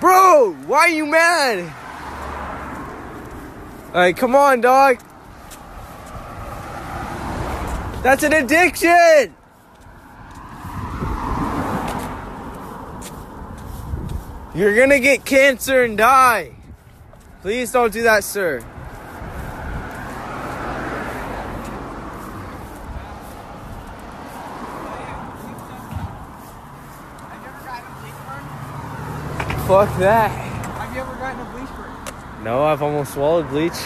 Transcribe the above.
Bro, why are you mad? Alright, come on, dog. That's an addiction! You're gonna get cancer and die. Please don't do that, sir. Have you ever gotten a bleach burn? Fuck that. Have you ever gotten a bleach burn? No, I've almost swallowed bleach.